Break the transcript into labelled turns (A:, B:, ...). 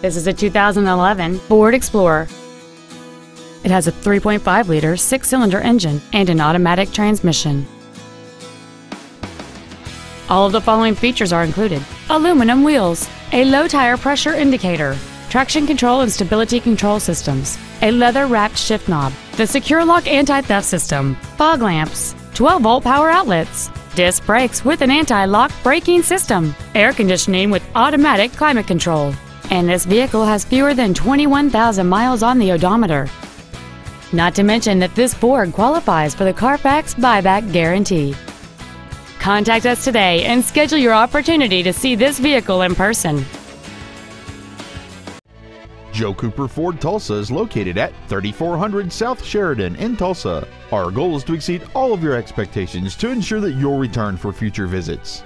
A: This is a 2011 Ford Explorer. It has a 3.5-liter six-cylinder engine and an automatic transmission. All of the following features are included. Aluminum wheels, a low tire pressure indicator, traction control and stability control systems, a leather-wrapped shift knob, the Secure Lock anti-theft system, fog lamps, 12-volt power outlets, disc brakes with an anti-lock braking system, air conditioning with automatic climate control, and this vehicle has fewer than 21,000 miles on the odometer. Not to mention that this Ford qualifies for the Carfax buyback guarantee. Contact us today and schedule your opportunity to see this vehicle in person.
B: Joe Cooper Ford Tulsa is located at 3400 South Sheridan in Tulsa. Our goal is to exceed all of your expectations to ensure that you'll return for future visits.